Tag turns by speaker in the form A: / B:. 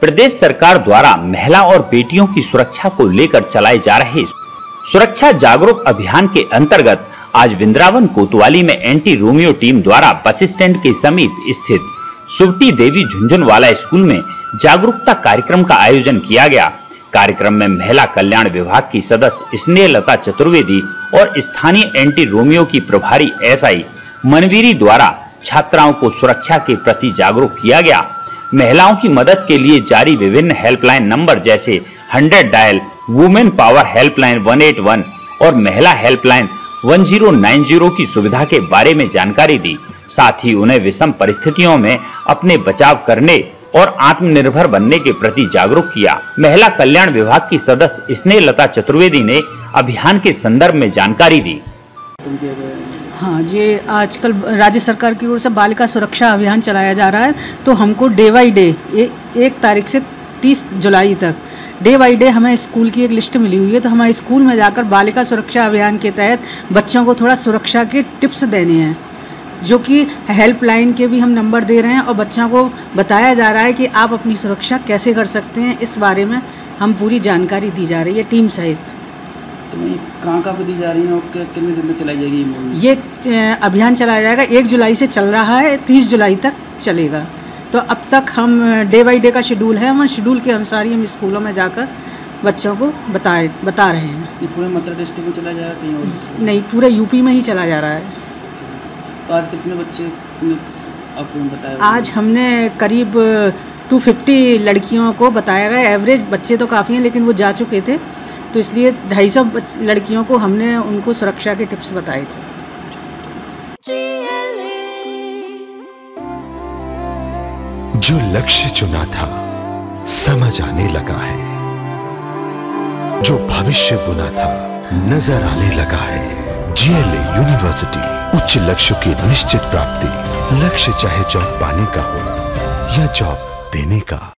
A: प्रदेश सरकार द्वारा महिला और बेटियों की सुरक्षा को लेकर चलाए जा रहे सुरक्षा जागरूक अभियान के अंतर्गत आज वृंदावन, कोतवाली में एंटी रोमियो टीम द्वारा बस स्टैंड के समीप स्थित सुवटी देवी झुंझुनवाला स्कूल में जागरूकता कार्यक्रम का आयोजन किया गया। कार्यक्रम में महिला कल्याण विभाग की सदस्य स्नेह लता चतुर्वेदी और स्थानीय एंटी रोमियो की प्रभारी एसआई मनवीरी द्वारा छात्राओं को सुरक्षा के प्रति जागरूक किया गया। महिलाओं की मदद के लिए जारी विभिन्न हेल्पलाइन नंबर जैसे 100 डायल वुमेन पावर हेल्पलाइन 181 और महिला हेल्पलाइन 1090 की सुविधा के बारे में जानकारी दी। साथ ही उन्हें विषम परिस्थितियों में अपने बचाव करने और आत्मनिर्भर बनने के प्रति जागरूक किया। महिला कल्याण विभाग की सदस्य स्नेह लता चतुर्वेदी ने अभियान के संदर्भ में जानकारी दी।
B: हाँ ये आजकल राज्य सरकार की ओर से बालिका सुरक्षा अभियान चलाया जा रहा है तो हमको डे बाई डे एक तारीख से तीस जुलाई तक, डे बाई डे हमें स्कूल की एक लिस्ट मिली हुई है तो हमें स्कूल में जाकर बालिका सुरक्षा अभियान के तहत बच्चों को थोड़ा सुरक्षा के टिप्स देने हैं, जो कि हेल्पलाइन के भी हम नंबर दे रहे हैं और बच्चों को बताया जा रहा है कि आप अपनी सुरक्षा कैसे कर सकते हैं, इस बारे में हम पूरी जानकारी दी जा रही है, टीम सहित।
C: तो कहाँ कहाँ पे दी जा रही है और कितने दिन में चलाई जाएगी
B: ये अभियान चलाया जाएगा। एक जुलाई से चल रहा है तीस जुलाई तक चलेगा। तो अब तक हम डे बाई डे का शेड्यूल है। हम शेड्यूल के अनुसार ही हम स्कूलों में जाकर बच्चों को बता बता रहे हैं।
C: ये पूरे मथुरा डिस्ट्रिक्ट में चलाया जाएगा कहीं और?
B: नहीं पूरे यूपी में ही चला जा रहा है।
C: आज कितने बच्चे आपको बताया
B: आज हमने करीब 250 लड़कियों को बताया गया। एवरेज बच्चे तो काफ़ी हैं लेकिन वो जा चुके थे। तो इसलिए ढाई सौ लड़कियों को हमने उनको सुरक्षा के टिप्स बताए थे।
D: जो लक्ष्य चुना था, समझ आने लगा है। जो भविष्य बुना था, नज़र आने लगा है। जीएलए यूनिवर्सिटी, उच्च लक्ष्य की निश्चित प्राप्ति, लक्ष्य चाहे जॉब पाने का हो या जॉब देने का।